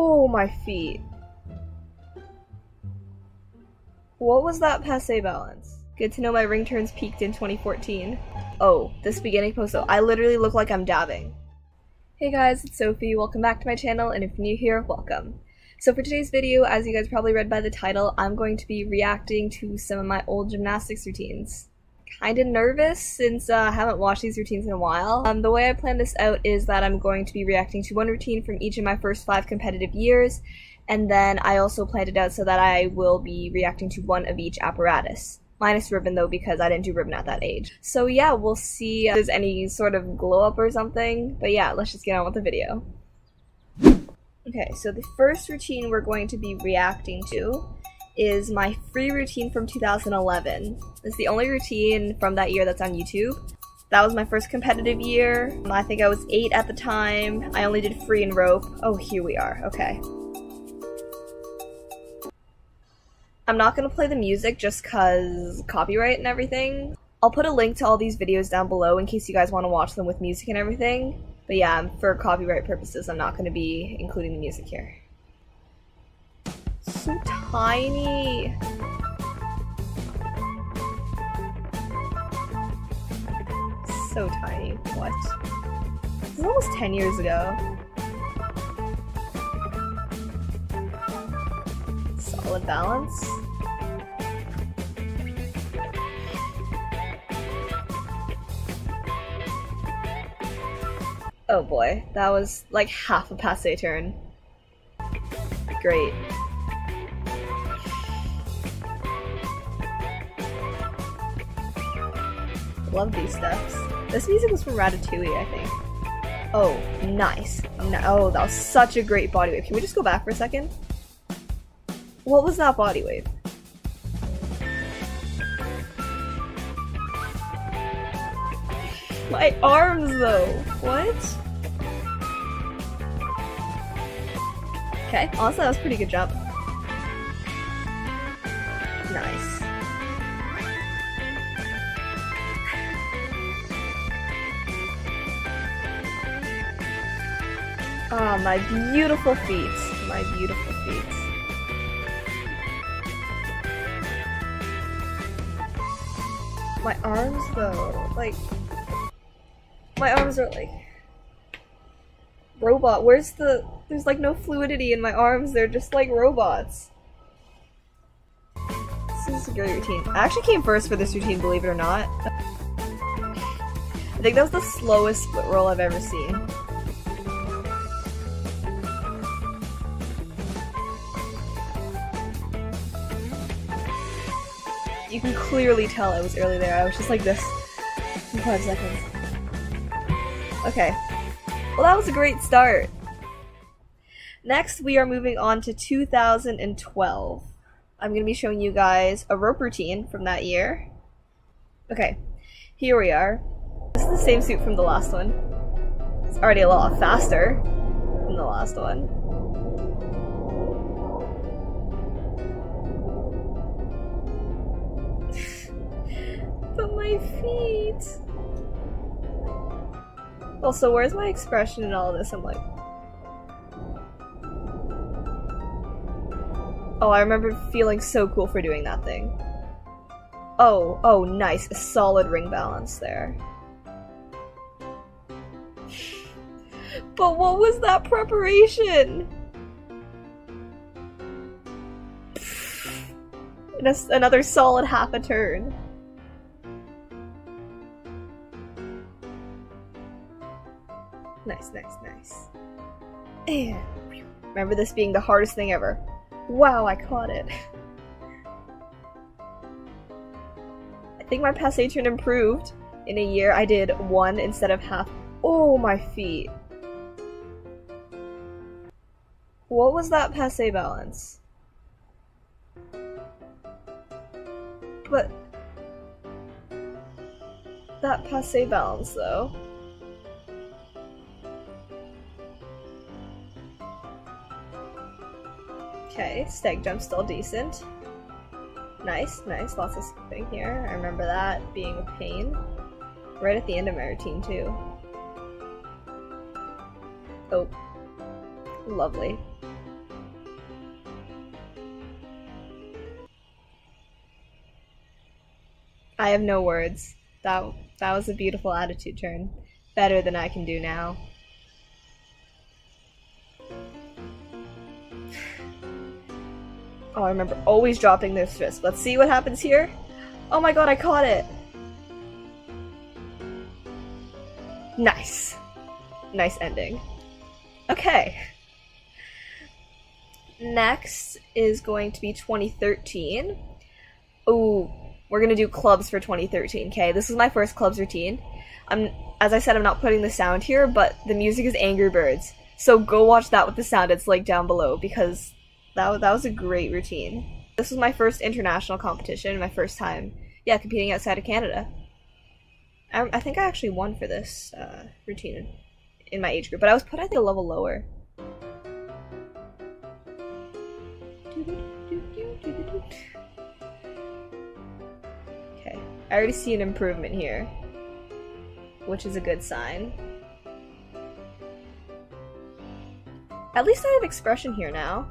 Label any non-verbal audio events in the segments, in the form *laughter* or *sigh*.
Oh, my feet. What was that passe balance? Good to know my ring turns peaked in 2014. Oh, this beginning pose though. I literally look like I'm dabbing. Hey guys, it's Sophie. Welcome back to my channel, and if you're new here, welcome. So for today's video, as you guys probably read by the title, I'm going to be reacting to some of my old gymnastics routines. Kinda nervous since uh, I haven't watched these routines in a while. Um, the way I plan this out is that I'm going to be reacting to one routine from each of my first five competitive years, and then I also planned it out so that I will be reacting to one of each apparatus. Minus ribbon though, because I didn't do ribbon at that age. So yeah, we'll see if there's any sort of glow up or something. But yeah, let's just get on with the video. Okay, so the first routine we're going to be reacting to is my free routine from 2011. It's the only routine from that year that's on YouTube. That was my first competitive year. I think I was 8 at the time. I only did free and rope. Oh, here we are. Okay. I'm not going to play the music just because copyright and everything. I'll put a link to all these videos down below in case you guys want to watch them with music and everything. But yeah, for copyright purposes, I'm not going to be including the music here. Tiny! So tiny. What? This is almost 10 years ago. Solid balance. Oh boy, that was like half a passe turn. Great. Love these steps. This music was from Ratatouille, I think. Oh, nice. oh, that was such a great body wave. Can we just go back for a second? What was that body wave? My arms, though. What? Okay, honestly, that was a pretty good jump. Ah, oh, my beautiful feet. My beautiful feet. My arms, though, like, my arms are like robot. Where's the? There's like no fluidity in my arms. They're just like robots. This is a great routine. I actually came first for this routine, believe it or not. I think that was the slowest split roll I've ever seen. You can clearly tell I was early there. I was just like this in five seconds. Okay. Well, that was a great start. Next, we are moving on to 2012. I'm going to be showing you guys a rope routine from that year. Okay, here we are. This is the same suit from the last one. It's already a lot faster than the last one. My feet. Also, where's my expression in all of this? I'm like... Oh, I remember feeling so cool for doing that thing. Oh, oh, nice. A solid ring balance there. *laughs* But what was that preparation? Another solid half a turn. Nice, nice, nice. And remember this being the hardest thing ever. Wow, I caught it. *laughs* I think my passe turn improved. In a year, I did one instead of half. Oh, my feet. What was that passe balance? But... That passe balance, though. Okay, stag jump's still decent. Nice, nice, lots of skipping here. I remember that being a pain. Right at the end of my routine, too. Oh. Lovely. I have no words. That, that was a beautiful attitude turn. Better than I can do now. Oh, I remember always dropping this twist. Let's see what happens here. Oh my god, I caught it! Nice. Nice ending. Okay. Next is going to be 2013. Ooh, we're gonna do clubs for 2013. Okay, this is my first clubs routine. I'm, as I said, I'm not putting the sound here, but the music is Angry Birds. So go watch that with the sound. It's like down below because that that was a great routine. This was my first international competition, my first time, yeah, competing outside of Canada. I, I think I actually won for this uh, routine in my age group, but I was put I think a level lower. Okay, I already see an improvement here, which is a good sign. At least I have expression here now.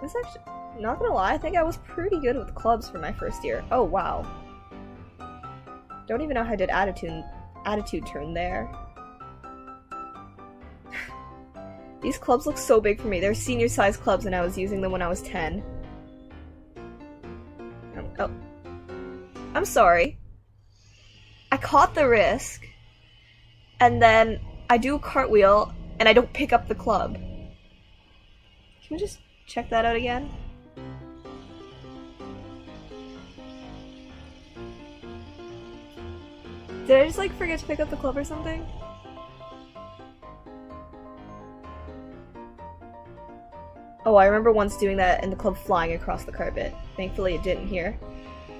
This actually, not gonna lie, I think I was pretty good with clubs for my first year. Oh wow. Don't even know how I did attitude, attitude turn there. *sighs* These clubs look so big for me. They're senior size clubs and I was using them when I was 10. Um, oh. I'm sorry. I caught the risk, and then I do a cartwheel, and I don't pick up the club. Can we just check that out again? Did I just like forget to pick up the club or something? Oh, I remember once doing that and the club flying across the carpet. Thankfully it didn't here.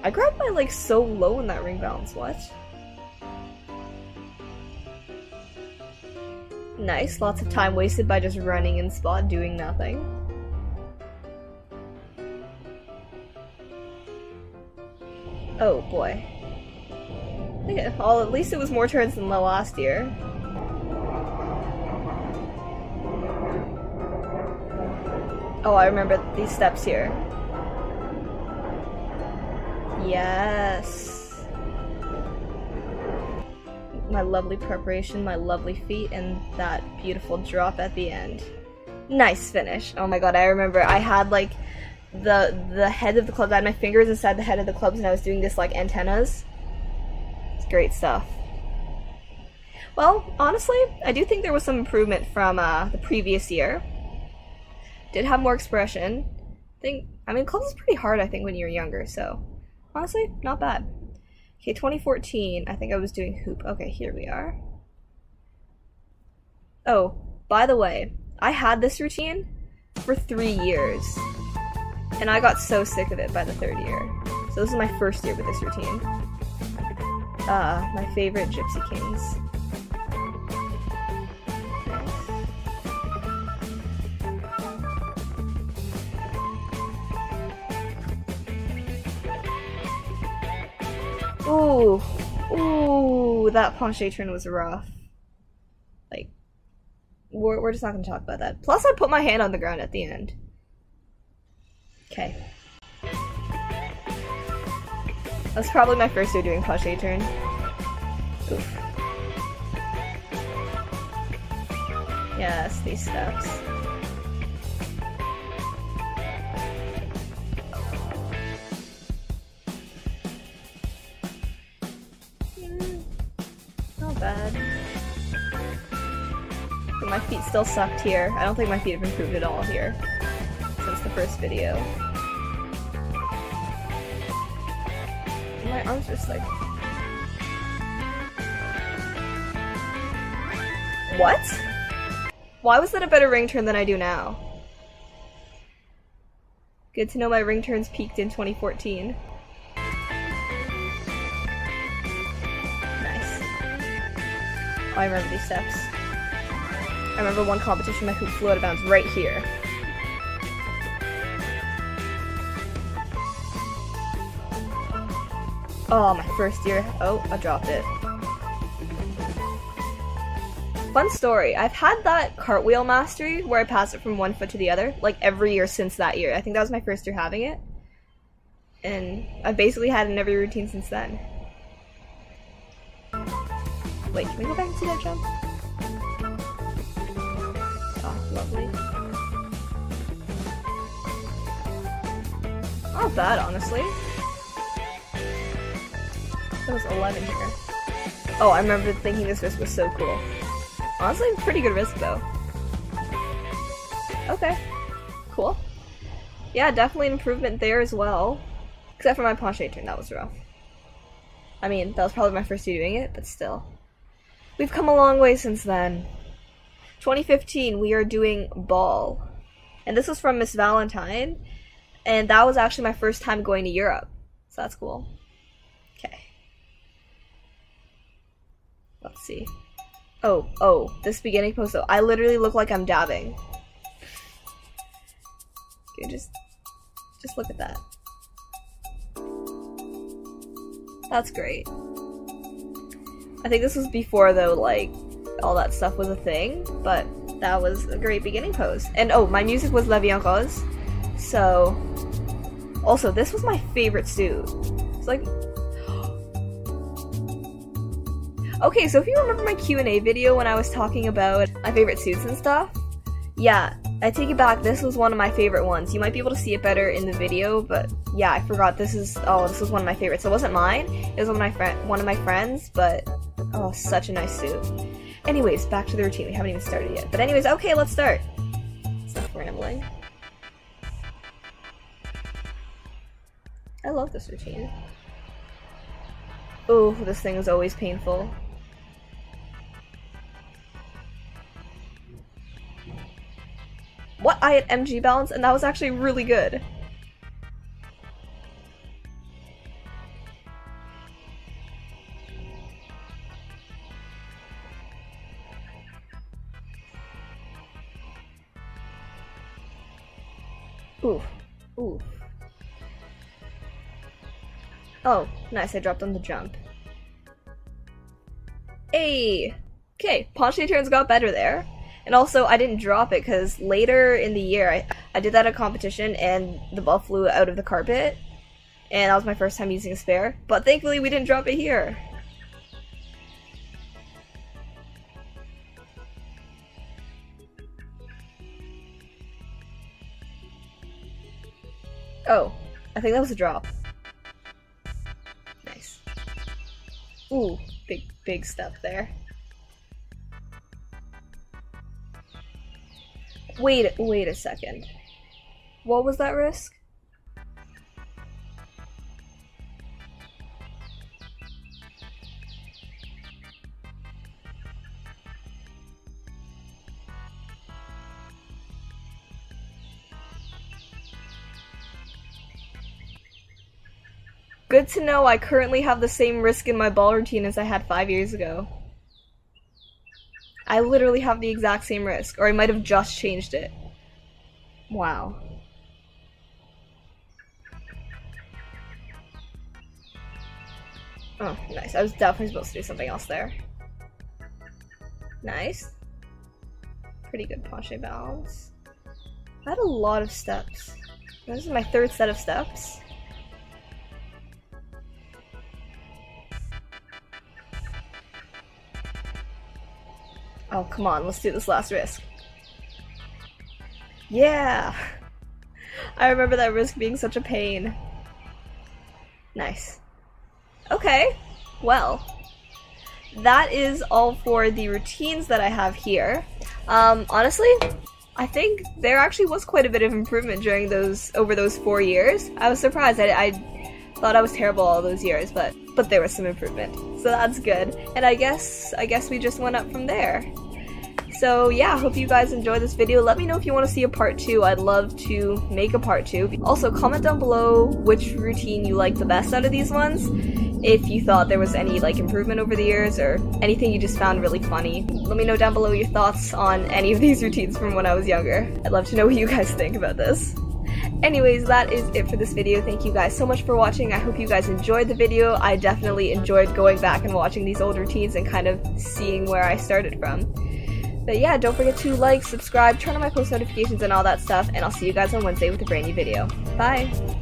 I grabbed my like so low in that ring balance, what? Nice, lots of time wasted by just running in spot doing nothing. Oh boy. Okay, well at least it was more turns than last year. Oh, I remember these steps here. Yes. My lovely preparation, my lovely feet, and that beautiful drop at the end. Nice finish. Oh my god, I remember I had like the the head of the club, I had my fingers inside the head of the clubs and I was doing this like antennas. It's great stuff. Well, honestly, I do think there was some improvement from uh, the previous year. Did have more expression. I think I mean clubs is pretty hard I think when you're younger, so Honestly, not bad. Okay, 2014, I think I was doing hoop. Okay, here we are. Oh, by the way, I had this routine for three years. And I got so sick of it by the third year. So this is my first year with this routine. Uh, my favorite Gypsy Kings. Ooh, ooh, that penché turn was rough. Like, we're, we're just not gonna talk about that. Plus, I put my hand on the ground at the end. Okay. That's probably my first year doing penché turn. Oof. Yes, these steps. Hmm, not bad. But my feet still sucked here. I don't think my feet have improved at all here first video. My arms just like... What? Why was that a better ring turn than I do now? Good to know my ring turns peaked in 2014. Oh, I remember these steps. I remember one competition my hoop flew out of bounds right here. Oh, my first year. Oh, I dropped it. Fun story. I've had that cartwheel mastery where I pass it from one foot to the other, like every year since that year. I think that was my first year having it. and I've basically had in every routine since then. Wait, can we go back and see that jump? Oh, lovely. Not bad, honestly. Was 11 here. Oh, I remember thinking this risk was so cool. Honestly, pretty good risk though. Okay. Cool. Yeah, definitely improvement there as well. Except for my penché turn, that was rough. I mean, that was probably my first year doing it, but still. We've come a long way since then. 2015, we are doing Ball. And this was from Miss Valentine. And that was actually my first time going to Europe. So that's cool. Okay. Let's see. Oh, oh, this beginning pose though. I literally look like I'm dabbing. Okay, just, just look at that. That's great. I think this was before though, like, all that stuff was a thing, but that was a great beginning pose. And oh, my music was en Rose, so... Also, this was my favorite suit. It's like, Okay, so if you remember my Q&A video when I was talking about my favorite suits and stuff, yeah, I take it back, this was one of my favorite ones. You might be able to see it better in the video, but yeah, I forgot this is, oh, this was one of my favorites. It wasn't mine, it was one of my, friend, one of my friends, but, oh, such a nice suit. Anyways, back to the routine, we haven't even started yet. But anyways, okay, let's start. Stop rambling. I love this routine. Oh, this thing is always painful. What? I had MG balance and that was actually really good. Ooh. Ooh. Oh, nice, I dropped on the jump. Hey! Okay, penché turns got better there. And also, I didn't drop it because later in the year, I, I did that at a competition and the ball flew out of the carpet. And that was my first time using a spare. But thankfully, we didn't drop it here. Oh, I think that was a drop. Nice. Ooh, big, big step there. Wait, wait a second. What was that risk? Good to know I currently have the same risk in my ball routine as I had five years ago. I literally have the exact same risk, or I might have just changed it. Wow. Oh, nice. I was definitely supposed to do something else there. Nice. Pretty good penché balance. I had a lot of steps. This is my third set of steps. Oh, come on, let's do this last risk. Yeah! I remember that risk being such a pain. Nice. Okay, well, that is all for the routines that I have here. Um, honestly, I think there actually was quite a bit of improvement during those over those four years. I was surprised. I, I thought I was terrible all those years, but but there was some improvement. So that's good. And I guess I guess we just went up from there. So yeah, hope you guys enjoyed this video. Let me know if you want to see a part 2. I'd love to make a part 2. Also, comment down below which routine you like the best out of these ones. If you thought there was any like improvement over the years or anything you just found really funny. Let me know down below your thoughts on any of these routines from when I was younger. I'd love to know what you guys think about this. Anyways, that is it for this video. Thank you guys so much for watching. I hope you guys enjoyed the video. I definitely enjoyed going back and watching these old routines and kind of seeing where I started from. But yeah, don't forget to like, subscribe, turn on my post notifications and all that stuff, and I'll see you guys on Wednesday with a brand new video. Bye!